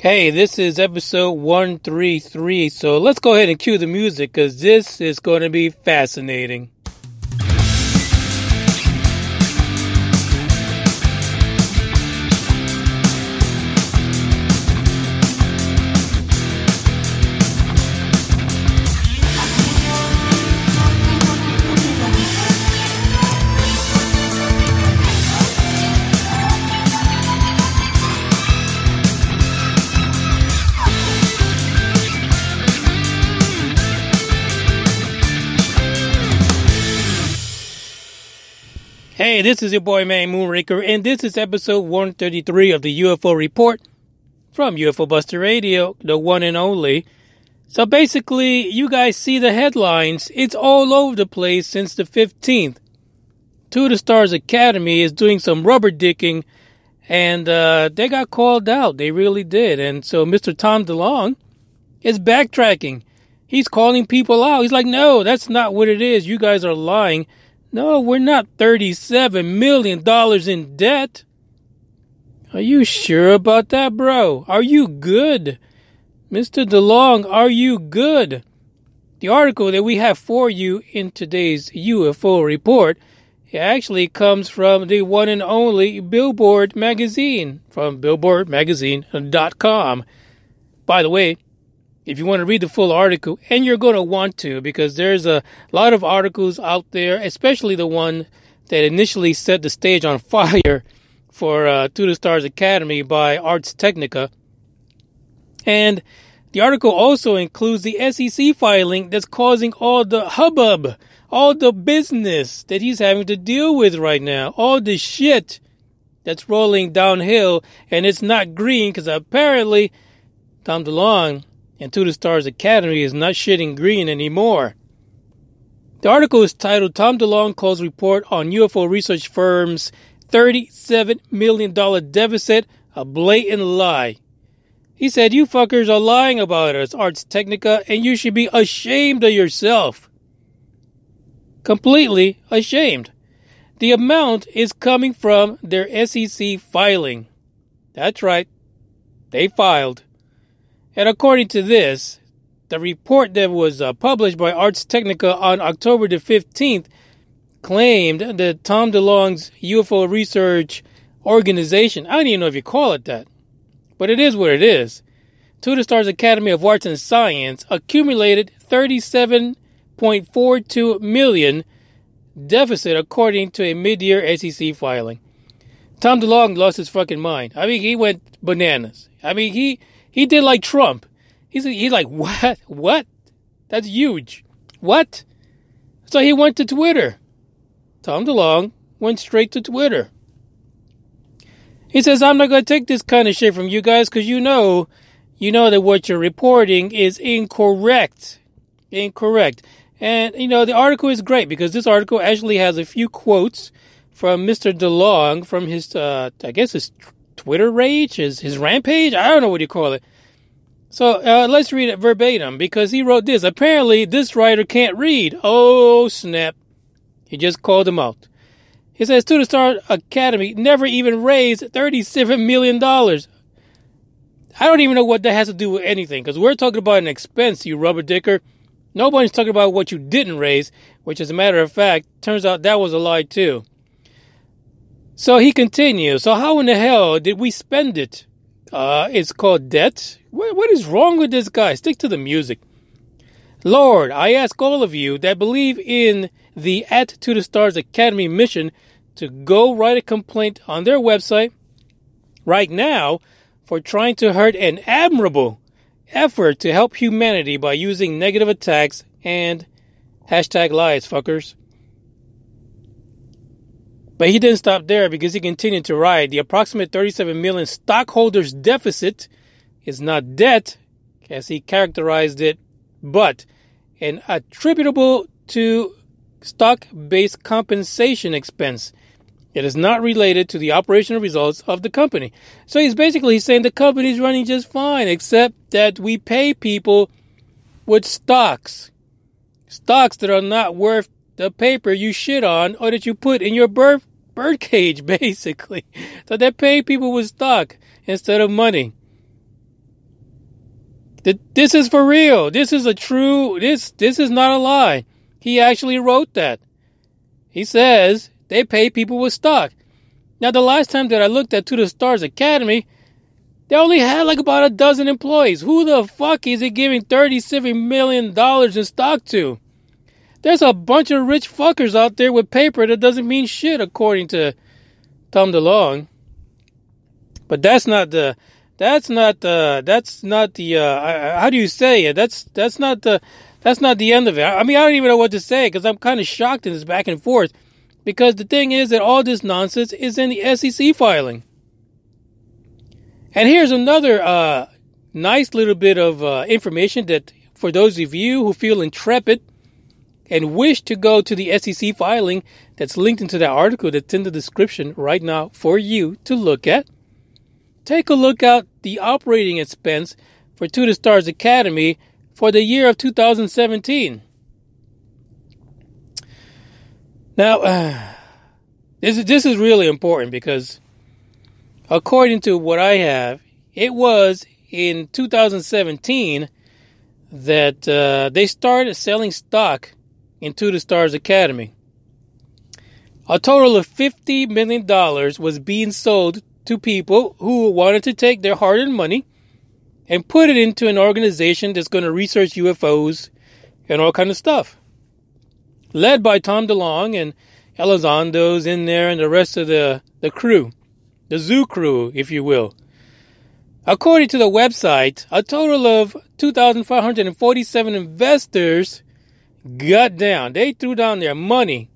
Hey, this is episode 133, so let's go ahead and cue the music because this is going to be fascinating. Hey, this is your boy Manny Moonraker, and this is episode 133 of the UFO Report from UFO Buster Radio, the one and only. So basically, you guys see the headlines. It's all over the place since the 15th. To the Stars Academy is doing some rubber dicking, and uh, they got called out. They really did. And so Mr. Tom DeLonge is backtracking. He's calling people out. He's like, no, that's not what it is. You guys are lying. No, we're not $37 million in debt. Are you sure about that, bro? Are you good? Mr. DeLonge, are you good? The article that we have for you in today's UFO report actually comes from the one and only Billboard magazine from billboardmagazine.com. By the way, if you want to read the full article, and you're going to want to because there's a lot of articles out there, especially the one that initially set the stage on fire for uh, To the Stars Academy by Ars Technica. And the article also includes the SEC filing that's causing all the hubbub, all the business that he's having to deal with right now, all the shit that's rolling downhill, and it's not green because apparently Tom DeLonge and To the Stars Academy is not shitting green anymore. The article is titled Tom DeLonge calls report on UFO research firm's $37 million deficit a blatant lie. He said, You fuckers are lying about us, Ars Technica, and you should be ashamed of yourself. Completely ashamed. The amount is coming from their SEC filing. That's right. They filed. And according to this, the report that was uh, published by Ars Technica on October the 15th claimed that Tom DeLonge's UFO research organization, I don't even know if you call it that, but it is what it is, To the Stars Academy of Arts and Science accumulated 37.42 million deficit according to a mid-year SEC filing. Tom DeLonge lost his fucking mind. I mean, he went bananas. I mean, he he did like Trump. He's he's like what what? That's huge. What? So he went to Twitter. Tom DeLonge went straight to Twitter. He says, "I'm not going to take this kind of shit from you guys because you know, you know that what you're reporting is incorrect, incorrect." And you know the article is great because this article actually has a few quotes from Mr. DeLonge from his, uh, I guess his Twitter rage, his his rampage. I don't know what you call it. So uh, let's read it verbatim because he wrote this. Apparently, this writer can't read. Oh snap! He just called him out. He says To the Star Academy never even raised thirty-seven million dollars. I don't even know what that has to do with anything because we're talking about an expense, you rubber dicker. Nobody's talking about what you didn't raise, which, as a matter of fact, turns out that was a lie too. So he continues. So how in the hell did we spend it? Uh, it's called debt. What, what is wrong with this guy? Stick to the music. Lord, I ask all of you that believe in the At to the Stars Academy mission to go write a complaint on their website right now for trying to hurt an admirable effort to help humanity by using negative attacks and hashtag lies, fuckers. But he didn't stop there because he continued to write the approximate 37 million stockholders deficit is not debt, as he characterized it, but an attributable to stock based compensation expense. It is not related to the operational results of the company. So he's basically saying the company is running just fine, except that we pay people with stocks. Stocks that are not worth the paper you shit on or that you put in your birth birdcage, basically. So they're paying people with stock instead of money. This is for real. This is a true, this, this is not a lie. He actually wrote that. He says they pay people with stock. Now, the last time that I looked at To the Stars Academy, they only had like about a dozen employees. Who the fuck is he giving $37 million in stock to? There's a bunch of rich fuckers out there with paper that doesn't mean shit, according to Tom DeLonge. But that's not the that's not the that's not the uh, how do you say it? That's that's not the that's not the end of it. I mean, I don't even know what to say because I'm kind of shocked in this back and forth. Because the thing is that all this nonsense is in the SEC filing. And here's another uh, nice little bit of uh, information that for those of you who feel intrepid and wish to go to the SEC filing that's linked into that article that's in the description right now for you to look at. Take a look at the operating expense for To Stars Academy for the year of 2017. Now, uh, this is this is really important because, according to what I have, it was in 2017 that uh, they started selling stock into the Stars Academy. A total of $50 million was being sold to people who wanted to take their hard earned money and put it into an organization that's going to research UFOs and all kind of stuff. Led by Tom DeLonge and Elizondo's in there and the rest of the, the crew, the zoo crew, if you will. According to the website, a total of 2,547 investors got down. They threw down their money.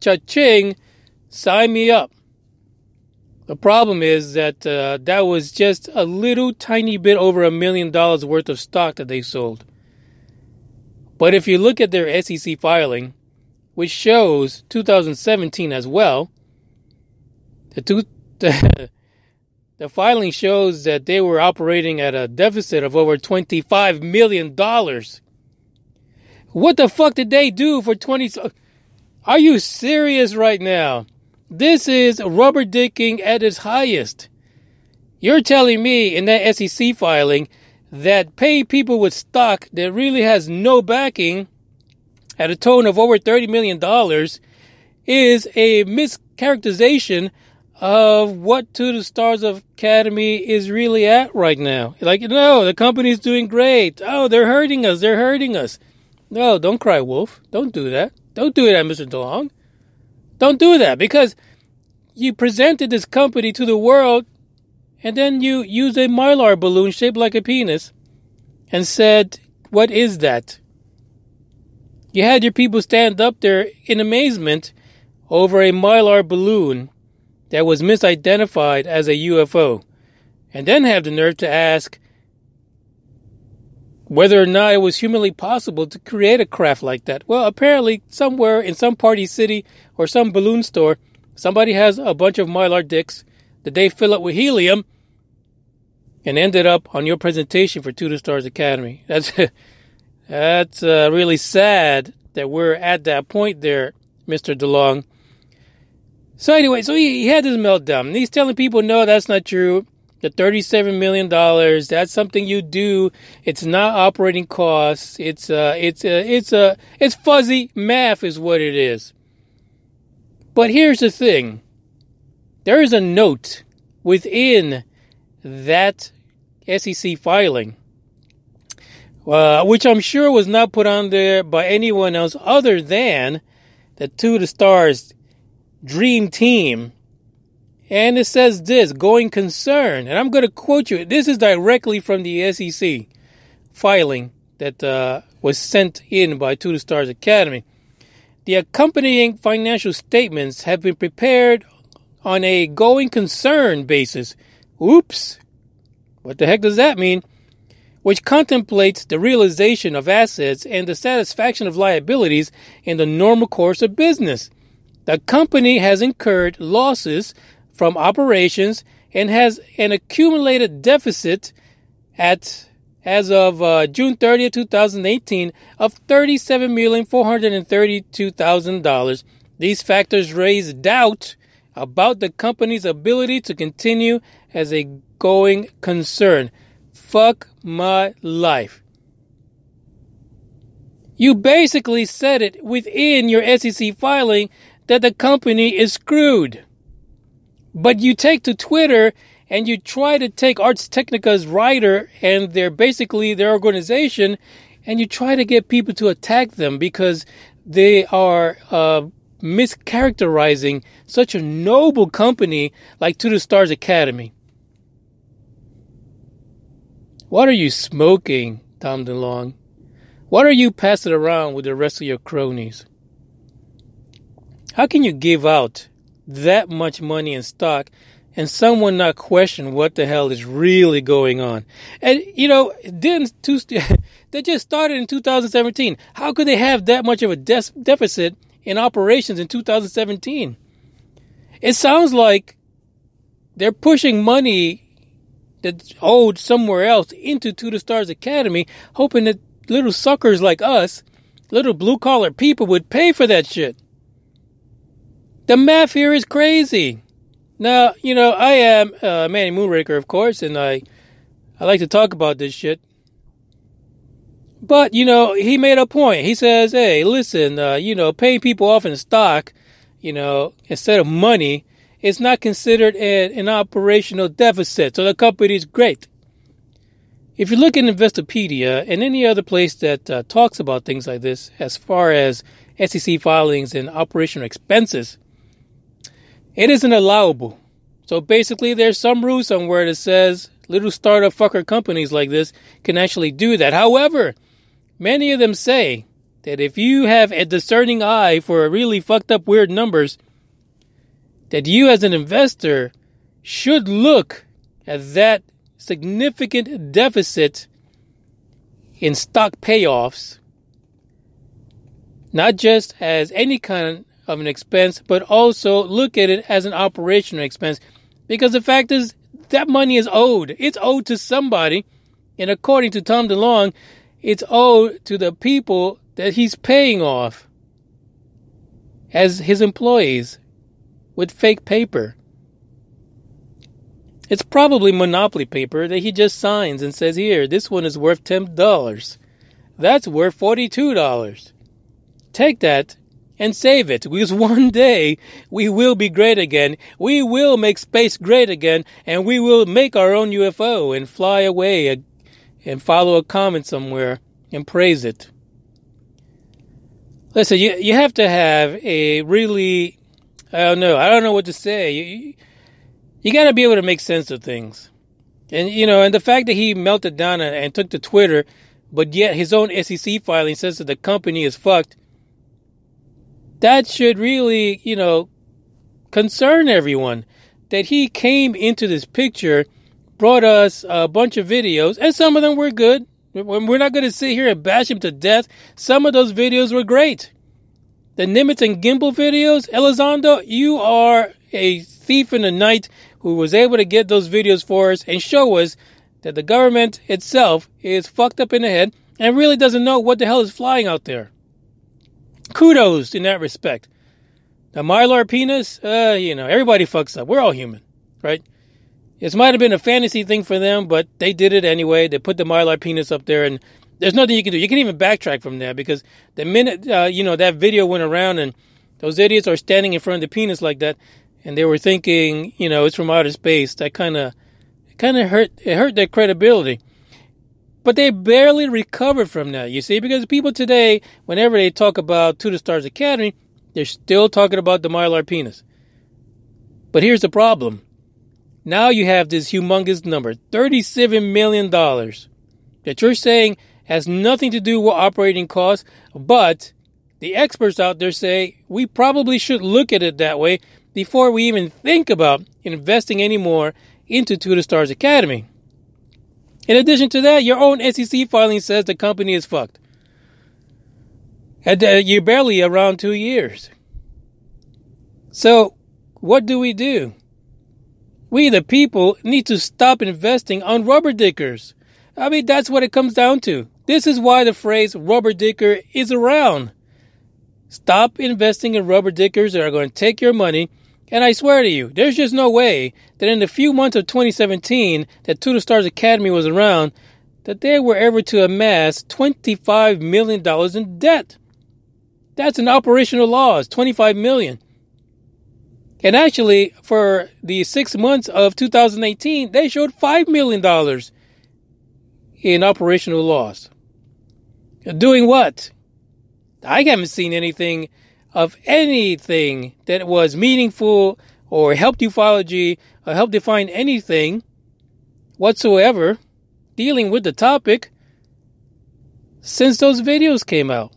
Cha-ching, sign me up. The problem is that uh, that was just a little tiny bit over a million dollars worth of stock that they sold. But if you look at their SEC filing, which shows 2017 as well, the, two, the, the filing shows that they were operating at a deficit of over $25 million what the fuck did they do for 20? Are you serious right now? This is rubber dicking at its highest. You're telling me in that SEC filing that pay people with stock that really has no backing at a tone of over $30 million is a mischaracterization of what To the Stars of Academy is really at right now. Like, no, the company's doing great. Oh, they're hurting us. They're hurting us. No, don't cry wolf. Don't do that. Don't do that, Mr. DeLonge. Don't do that because you presented this company to the world and then you used a mylar balloon shaped like a penis and said, What is that? You had your people stand up there in amazement over a mylar balloon that was misidentified as a UFO, and then have the nerve to ask, whether or not it was humanly possible to create a craft like that. Well, apparently, somewhere in some party city or some balloon store, somebody has a bunch of mylar dicks that they fill up with helium and ended up on your presentation for the Stars Academy. That's that's uh, really sad that we're at that point there, Mr. DeLonge. So anyway, so he, he had this meltdown. And he's telling people, no, that's not true the $37 million that's something you do. It's not operating costs. It's uh it's uh, it's uh, it's fuzzy math is what it is. But here's the thing. There is a note within that SEC filing uh, which I'm sure was not put on there by anyone else other than the To the Stars dream team and it says this going concern, and I'm going to quote you. This is directly from the SEC filing that uh, was sent in by Two Stars Academy. The accompanying financial statements have been prepared on a going concern basis. Oops. What the heck does that mean? Which contemplates the realization of assets and the satisfaction of liabilities in the normal course of business. The company has incurred losses from operations and has an accumulated deficit at as of uh, June 30, 2018 of $37,432,000. These factors raise doubt about the company's ability to continue as a going concern. fuck my life. You basically said it within your SEC filing that the company is screwed. But you take to Twitter and you try to take Ars Technica's writer and their basically their organization and you try to get people to attack them because they are uh, mischaracterizing such a noble company like To the Stars Academy. What are you smoking, Tom DeLonge? What are you passing around with the rest of your cronies? How can you give out that much money in stock and someone not question what the hell is really going on? And you know, didn't two, they just started in 2017. How could they have that much of a de- deficit in operations in 2017? It sounds like they're pushing money that's owed somewhere else into To the Stars Academy, hoping that little suckers like us, little blue collar people, would pay for that shit. The math here is crazy. Now, you know, I am uh, Manny Moonraker, of course, and I I like to talk about this shit. But, you know, he made a point. He says, hey, listen, uh, you know, paying people off in stock, you know, instead of money, it's not considered an, an operational deficit. So the company is great. If you look at Investopedia and any other place that uh, talks about things like this, as far as SEC filings and operational expenses, it isn't allowable. So basically, there's some rule somewhere that says little startup fucker companies like this can actually do that. However, many of them say that if you have a discerning eye for really fucked up weird numbers, that you as an investor should look at that significant deficit in stock payoffs, not just as any kind of an expense, but also look at it as an operational expense. Because the fact is, that money is owed. It's owed to somebody. And according to Tom DeLonge, it's owed to the people that he's paying off as his employees with fake paper. It's probably monopoly paper that he just signs and says, Here, this one is worth $10. That's worth $42. Take that and save it because one day we will be great again. We will make space great again and we will make our own UFO and fly away and follow a comet somewhere and praise it. Listen, you, you have to have a really, I don't know, I don't know what to say. You, you got to be able to make sense of things. And, you know, and the fact that he melted down and, and took to Twitter, but yet his own SEC filing says that the company is fucked that should really, you know, concern everyone that he came into this picture, brought us a bunch of videos, and some of them were good. We're not going to sit here and bash him to death. Some of those videos were great. The Nimitz and Gimbal videos, Elizondo, you are a thief in the night who was able to get those videos for us and show us that the government itself is fucked up in the head and really doesn't know what the hell is flying out there kudos in that respect. The mylar penis, uh, you know, everybody fucks up. We're all human, right? This might have been a fantasy thing for them, but they did it anyway. They put the mylar penis up there, and there's nothing you can do. You can even backtrack from there because the minute uh, you know that video went around and those idiots are standing in front of the penis like that, and they were thinking, you know, it's from outer space. That kind of, kind of hurt. It hurt their credibility. But they barely recovered from that, you see, because people today, whenever they talk about To the Stars Academy, they're still talking about the mylar penis. But here's the problem. Now you have this humongous number, $37 million, that you're saying has nothing to do with operating costs, but the experts out there say we probably should look at it that way before we even think about investing any more into To the Stars Academy. In addition to that, your own SEC filing says the company is fucked. And uh, you're barely around two years. So, what do we do? We, the people, need to stop investing on rubber dickers. I mean, that's what it comes down to. This is why the phrase rubber dicker is around. Stop investing in rubber dickers that are going to take your money And I swear to you, there's just no way that in the few months of 2017 that the Stars Academy was around, that they were ever to amass $25 million in debt. That's an operational loss, 25 million. And actually, for the six months of 2018, they showed $5 million in operational loss. Doing what? I haven't seen anything of anything that was meaningful or helped ufology or helped define anything whatsoever dealing with the topic since those videos came out.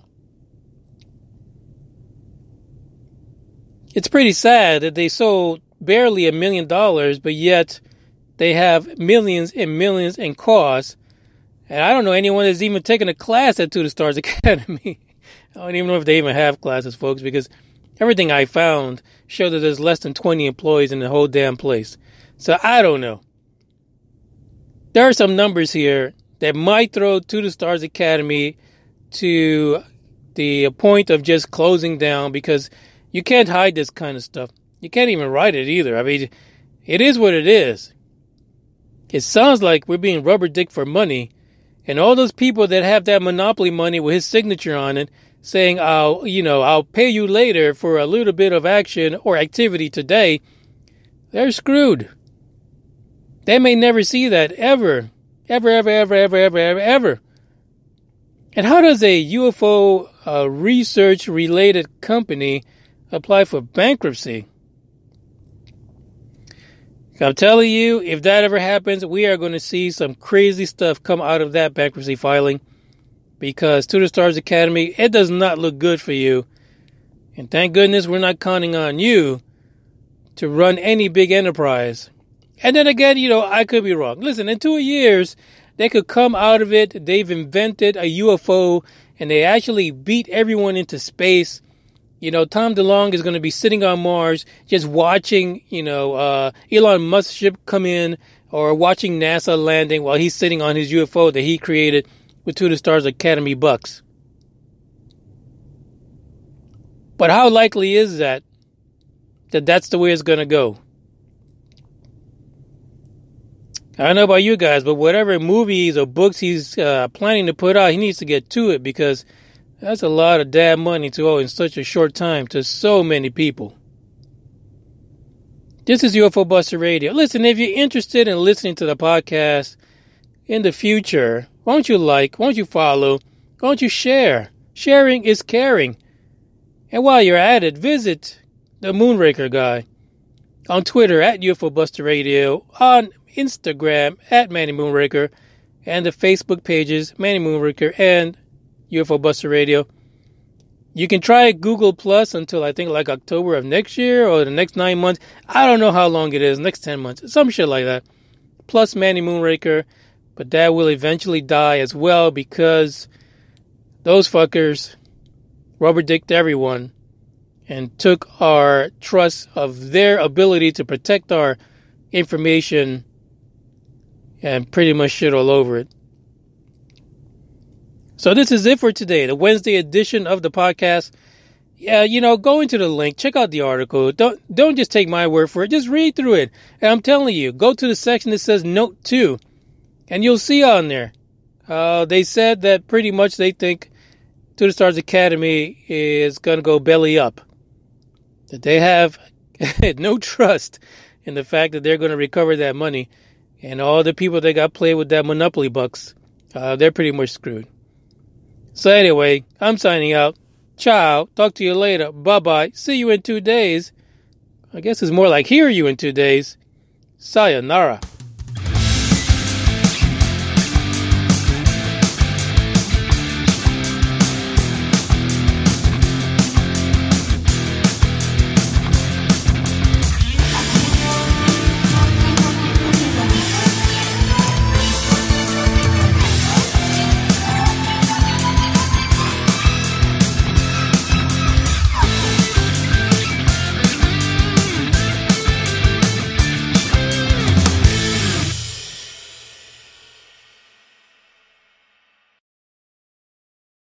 It's pretty sad that they sold barely a million dollars, but yet they have millions and millions in costs. And I don't know anyone that's even taken a class at To the Stars Academy. I don't even know if they even have classes, folks, because everything I found showed that there's less than 20 employees in the whole damn place. So I don't know. There are some numbers here that might throw To the Stars Academy to the point of just closing down because you can't hide this kind of stuff. You can't even write it either. I mean, it is what it is. It sounds like we're being rubber dick for money, and all those people that have that monopoly money with his signature on it saying, I'll, you know, I'll pay you later for a little bit of action or activity today, they're screwed. They may never see that ever. Ever, ever, ever, ever, ever, ever, ever. And how does a UFO uh, research related company apply for bankruptcy? I'm telling you, if that ever happens, we are going to see some crazy stuff come out of that bankruptcy filing because To the Stars Academy, it does not look good for you. And thank goodness we're not counting on you to run any big enterprise. And then again, you know, I could be wrong. Listen, in two years, they could come out of it. They've invented a UFO and they actually beat everyone into space. You know, Tom DeLonge is going to be sitting on Mars just watching, you know, uh, Elon Musk ship come in or watching NASA landing while he's sitting on his UFO that he created with To the Stars Academy bucks. But how likely is that that that's the way it's going to go? I don't know about you guys, but whatever movies or books he's uh, planning to put out, he needs to get to it because that's a lot of damn money to owe in such a short time to so many people. This is UFO Buster Radio. Listen, if you're interested in listening to the podcast in the future, why don't you like? Why don't you follow? Why don't you share? Sharing is caring. And while you're at it, visit the Moonraker guy on Twitter at UFO Buster Radio, on Instagram at Manny Moonraker, and the Facebook pages Manny Moonraker and UFO Buster Radio. You can try Google Plus until I think like October of next year or the next nine months. I don't know how long it is, next 10 months, some shit like that. Plus Manny Moonraker but that will eventually die as well because those fuckers rubber dicked everyone and took our trust of their ability to protect our information and pretty much shit all over it. So this is it for today, the Wednesday edition of the podcast. Yeah, you know, go into the link, check out the article. Don't don't just take my word for it. Just read through it. And I'm telling you, go to the section that says note 2 and you'll see on there, uh, they said that pretty much they think To the Stars Academy is going to go belly up. That they have no trust in the fact that they're going to recover that money. And all the people that got played with that Monopoly bucks, uh, they're pretty much screwed. So, anyway, I'm signing out. Ciao. Talk to you later. Bye bye. See you in two days. I guess it's more like hear you in two days. Sayonara.